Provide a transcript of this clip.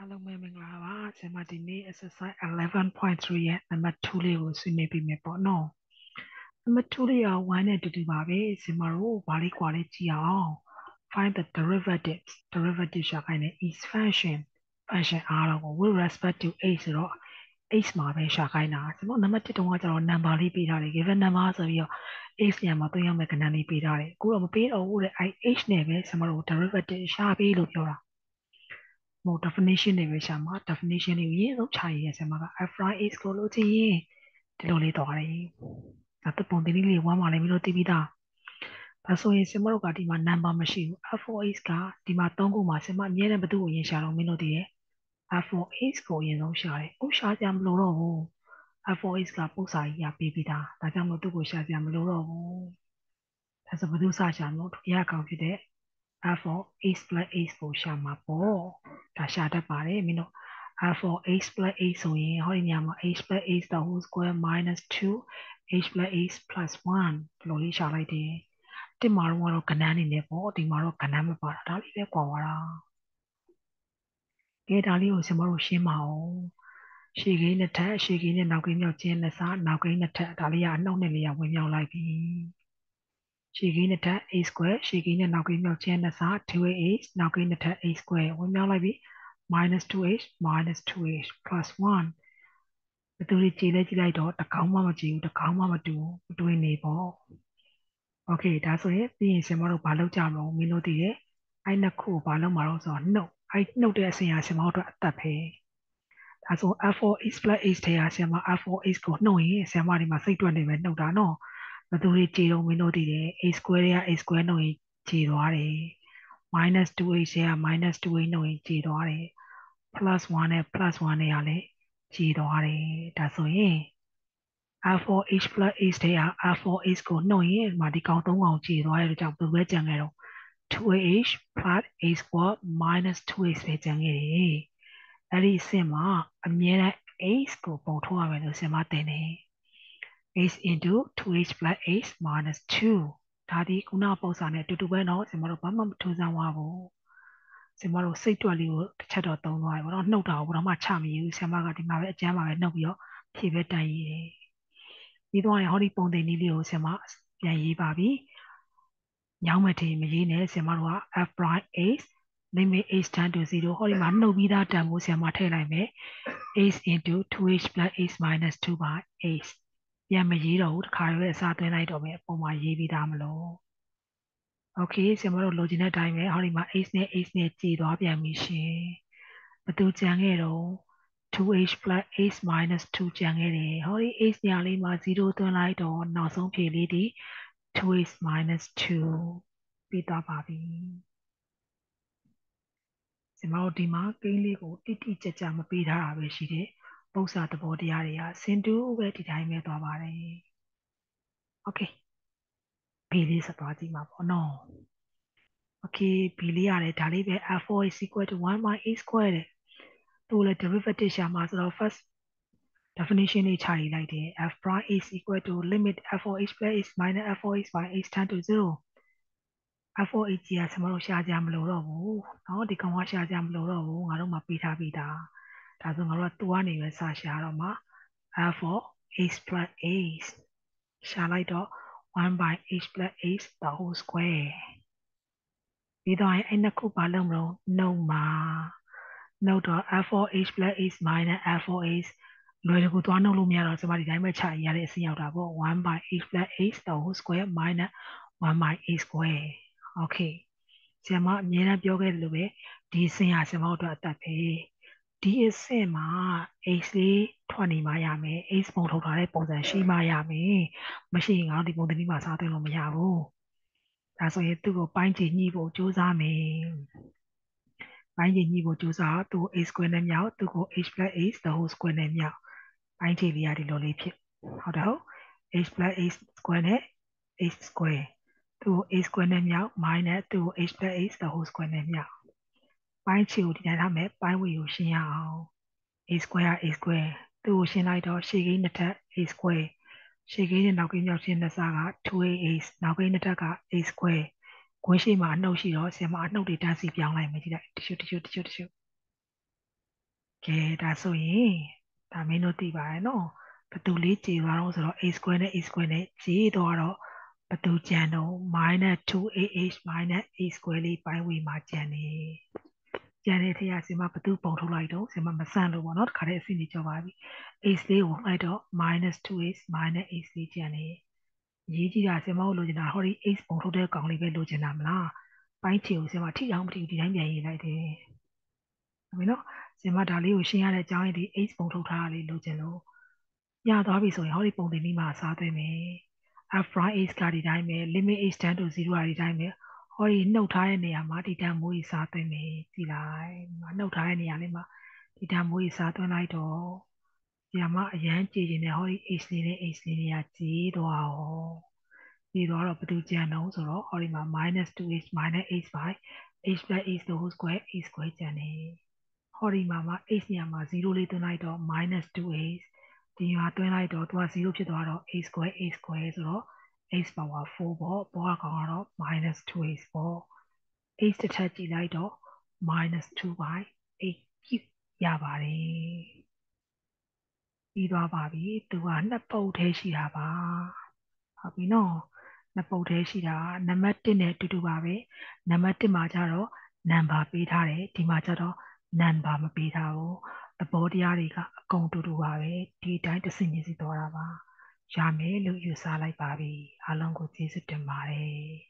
အားလုံးပဲမင်္ဂလာပါဆင်မဒီနေ့ exercise 11.3ရဲ့ number 2လေးကိုဆွေးနွေးပြီးမယ်ပေါ့နော် number 2လေးက1နဲ့တူတူပါပဲဆင်မတို့ဘာလေးကွာလေးကြည့်အောင် find the derivatives derivative ရှာခိုင်းတယ် is function function အားလုံးကို with respect to a ဆိုတော့ h မှာပဲရှာခိုင်းတာကျွန်တော်နံပါတ်1တုန်းကကျတော့ number လေးပေးထားတယ် given number ဆိုပြီးတော့ h ညမှာသွင်းရမယ့်ကဏ္ဍလေးပေးထားတယ်အခုတော့မပေးတော့ဘူးတဲ့အဲ h နဲ့ပဲကျွန်တော်တို့ derivative ရှာပေးလို့ပြောတာ ဟို definition တွေပဲရှာမှာ definition တွေကိုရင်းဆုံးခြာရရဆင်မှာက f prime is ကိုလို့ချင်ရင်ဒီလိုလေးတော့ရတယ်ဒါတပုံတင်လေးလေးဝမ်းပါလိမ့်မလို့သိပြီးသားဒါဆိုရင်ဆင်မတို့ကဒီမှာ number မရှိဘူး f4x ကဒီမှာ3ခုမှာဆင်မအမြဲတမ်းဘယ်သူ့ကိုရင်းရှာတော့မင်းတို့တည်ရဲ့ f4x ကိုအရင်ဆုံးရှာတယ်။ဥရှာကြမလို့တော့ဘူး f4x ကပု္ပ္ပာကြီးရပေးပြီးသားဒါကြောင့်မလို့သူ့ကိုရှာကြမလို့တော့ဘူးဒါဆိုဘယ်သူစရှာမလို့ဒုတိယကောင်ဖြစ်တဲ့ f4 x plus x ကိုရှာမှာပေါ့ဒါရှာတတ်ပါတယ်မင်းတို့ f4 x plus x ဆိုရင်ဟောဒီညမှာ x plus x the whole square minus 2 h plus x plus 1ဒီလိုလေးရှာလိုက်တယ်တင်မှာတော့ကဏ္ဍအနေနဲ့ပေါ့ဒီမှာတော့ကဏ္ဍမပါတာဒါလေးပဲကွာသွားတာကဲဒါလေးကိုကျွန်တော်တို့ရှင်းပါအောင်ရှေ့ကိန်းနှစ်ထပ်ရှေ့ကိန်းနဲ့နောက်ကိန်းမြောက်ခြင်းနှစ်စားနောက်ကိန်းနှစ်ထပ်ဒါလေးကအနှုတ်နဲ့လေးကဝင်မြောက်လိုက်ပြီ ရှေ့ကိန်းနှစ်ထပ် a square ရှေ့ကိန်းနဲ့နောက်ကိန်းမြောက်ခြင်းနှစ်စား 2a နောက်ကိန်းနှစ်ထပ် a square ဝင်မြောက်လိုက်ပြီ minus 2h minus 2h plus 1ဘယ်သူတွေကြည်လဲကြည့်လိုက်တော့တကောင်းမှမကြည့်ဘူးတကောင်းမှမတူဘူးတွေးနေပေါ့โอเคဒါဆိုရင်ပြီးရင်ရှင်မတို့ဘာလုပ်ကြမလို့မင်းတို့တည်ရဲ့အဲ့နှစ်ခုဘာလုပ်မှာတော့ဆိုတော့နှုတ်အဲ့နှုတ်တဲ့အစဉ်ဟာရှင်မတို့အတွက်အသက်ပဲဒါဆို f4x plus h ထဲဟာရှင်မ f4x ကိုနှုတ်ရင်ရှင်မဒီမှာစိတ်တွက်နေမယ်နှုတ်တာနော် ဘယ်သူတွေကြည်တော့မင်းတို့တည်တယ် a square တွေက a square နှုတ်ရင်ကြည်သွားတယ် minus 2h က minus 2h နှုတ်ရင်ကြည်သွားတယ် plus 1နဲ့ plus 1နဲ့ကလည်းကြည်သွားတယ်ဒါဆိုရင် r4h plus h တဲ့က r4h ကိုနှုတ်ရင်ဒီမှာဒီကောင်၃ကောင်ကြည်သွားတဲ့ကြောင့်ဘယ်ပဲကြံခဲ့တော့ 2h plus h square minus 2h ပဲကြံခဲ့တယ်အဲ့ဒီအဆင့်မှာအမြဲတမ်း h ကိုပုံထုတ်ရမယ်လို့ဆင်မတင်တယ် h into 2h plus h minus 2ဒါဒီခုနပုံစံနဲ့တူတူပဲเนาะကျွန်တော်တို့ဘာမှမထူးဆန်းပါဘူးဆင်မတို့စိတ်တွက်လေးကိုတစ်ချက်တော့သုံးသွားပြီပေါ့နော်နှုတ်တာကိုဘယ်တော့မှချမရဘူးဆင်မကဒီမှာပဲအကျမ်းပါပဲနှုတ်ပြီးတော့ဖြည့်ပဲတန်ရည်တယ်ပြီးတော့ဟောဒီပုံတင်လေးလေးကိုဆင်မပြန်ရေးပါပြီညောင်းမထေမရေးနဲ့ဆင်မတို့က f prime h limit h tend to 0ဟောဒီမှာနှုတ်ပြီးသားတန်ဖို့ဆင်မထည့်လိုက်မယ် h into 2h plus h minus 2 by h ပြန်မရေးတော့ဘူးတခါရွယ်အစားသွင်းလိုက်တော့မယ်အပေါ်မှာရေးပြီးသားမလို့ Okay ဆင်မတို့လိုချင်တဲ့အတိုင်းပဲဟောဒီမှာ h နဲ့ h နဲ့ကြည်သွားပြန်ပြီရှင်ဘသူကြံခဲ့တော့ 2h plus h minus 2ကြံခဲ့တယ်ဟောဒီ h ညာလေးမှာ0သွင်းလိုက်တော့နောက်ဆုံးဖြေလေးဒီ 2h minus 2ပြီးသွားပါပြီဆင်မတို့ဒီမှာကိန်းလေးကိုတိတိကျကျမပေးထားတာပဲရှိတယ် ပု္ပ္ပာသဘောတရားတွေကစင်တူပဲဒီတိုင်းပဲသွားပါတယ် Okay ဘေးလေးဆက်သွားကြည့်မှာပေါ့နော် Okay ဘေးလေးရတယ်ဒါလေးပဲ f4 is equal to 1 by a square တဲ့သူလည်း derivative ရှာမှာဆိုတော့ first definition လေးခြာရေးလိုက်တယ် f prime is equal to limit f4h plus h minus f4h by h tend to 0 f4h ကြီးကဆမလို့ရှာကြမလို့တော့ဘူးเนาะဒီကောင်ကရှာကြမလို့တော့ဘူးငါတို့မှပေးထားပြီးသား ဒါဆိုငါတို့ကတူကနေပဲစရှာတော့မှာ f4h plus h ရှာလိုက်တော့1 by h plus h the whole square ပြီးတော့အဲ့နှစ်ခုပါလုံးမလို့နှုတ်မှာနှုတ်တော့ f4h plus h minus f4h လွယ်တကူသွားနှုတ်လို့မရတော့ကျွန်မဒီတိုင်းပဲခြာရတဲ့အဆင့်ရောက်တာပေါ့1 by h plus h the whole square minus 1 by h square okay ဆရာမအမြဲတမ်းပြောခဲ့တယ်လို့ပဲဒီအဆင့်ဟာဆရာမတို့အတွက်အသက်ပဲ ဒီအဆင့်မှာ h လေးထွက်နေမှရမယ် h ပုံထုတ်ထားတဲ့ပုံစံရှိမှရမယ်မရှိရင်ငါတို့ဒီပုံသဏ္ဍာန်မှာစားသွင်းလို့မရဘူးဒါဆိုရင်သူ့ကိုပိုင်းချညှိဖို့ကြိုးစားမယ်ပိုင်းချညှိဖို့ကြိုးစားသူ့ a square နဲ့မြောက်သူ့ကို h plus h the whole square နဲ့မြောက်ပိုင်းချလေးရဒီလိုလေးဖြစ်ဟုတ်တယ်ဟုတ် h plus h square နဲ့ h square သူ့ကို a square နဲ့မြောက် minus သူ့ကို h plus h the whole square နဲ့မြောက် ပိုင်းချကိုဒီတိုင်းထားမယ်ပိုင်းဝေကိုရှင်းရအောင် a square a square သူ့ကိုရှင်းလိုက်တော့ရှေ့ကိန်းတစ်ထပ် a square ရှေ့ကိန်းနဲ့နောက်ကိန်းမြောက်ရှင်းနှစ်စားက 2a နောက်ကိန်းတစ်ထပ်က a square ခွင်းရှိမှာအနှုတ်ရှိတော့ဆင်မအနှုတ်တွေတန်းစီပြောင်းလိုက်မယ်ကြည့်လိုက်တချို့တချို့တချို့တချို့ကဲဒါဆိုရင်ဒါမင်းတို့သိပါရဲ့နော်ဘသူလေးကြေသွားတော့ဆိုတော့ a square နဲ့ a square နဲ့ကြေသွားတော့ဘသူကျန်တော့ -2ah a square လေးပိုင်းဝေမှာကျန်နေ ကျန်တဲ့ထက်ဆင်မဘသူပုံထုတ်လိုက်တော့ဆင်မမဆန့်လို့ပေါ့နော်တခါတည်းအစီအနေကြောပါပြီ a လေးကိုလိုက်တော့ -2h a လေးကျန်နေရေးကြည့်တာဆင်မတို့လိုချင်တာဟောဒီ h ပုံထုတ်တဲ့ကောင်လေးပဲလိုချင်တာမလားပိုင်းချီကိုဆင်မထိအောင်မထိဘူးဒီတိုင်းပြန်ရေးလိုက်တယ်ဟုတ်ပြီနော်ဆင်မဒါလေးကိုရှင်းရတဲ့အကြောင်းရင်းဒီ h ပုံထုတ်ထားတာလေးလိုချင်လို့ရသွားပြီဆိုရင်ဟောဒီပုံတင်လေးမှာစားသွင်းမယ် f prime h ကဒီတိုင်းပဲ limit h tend to 0ကဒီတိုင်းပဲ ဟောဒီနှုတ်ထားတဲ့နေရာမှာဒီတန်မိုးကြီးစားသွင်းမယ်ကြည်လိုက်နှုတ်ထားတဲ့နေရာလေးမှာဒီတန်မိုးကြီးစားသွင်းလိုက်တော့ဒီမှာအရန်ကြည်ကျင်တဲ့ဟောဒီ h လေးနဲ့ h လေးတွေကကြီးသွားအောင်ကြီးသွားတော့ဘယ်သူကြံတော့ဆိုတော့ဟောဒီမှာ -2h -h by h plus h the whole square h square ကျန်နေဟောဒီမှာမှာ h နေရာမှာ0လေးသွင်းလိုက်တော့ -2h ဒီမှာတွင်းလိုက်တော့သူက0ဖြစ်သွားတော့ a square a square ဆိုတော့ h power 4ပေါ့ဘောကကောင်ကတော့ -2h ပေါ့ h တစ်ထပ်ကြည့်လိုက်တော့ -2 by 8 cube ရပါတယ်ပြီးသွားပါပြီသူကနှစ်ပုတ်သေးရှိတာပါဟုတ်ပြီနော်နှစ်ပုတ်သေးရှိတာနံပါတ်1နဲ့တူတူပါပဲနံပါတ်1မှာကျတော့ number ပေးထားတယ်ဒီမှာကျတော့ number မပေးထားဘူးသဘောတရားတွေကအကုန်တူတူပါပဲဒီတိုင်းတစ်စင်ချင်းစီသွားတာပါ ရမယ်လို့ယူဆလိုက်ပါပြီအားလုံးကိုကျေးဇူးတင်ပါတယ်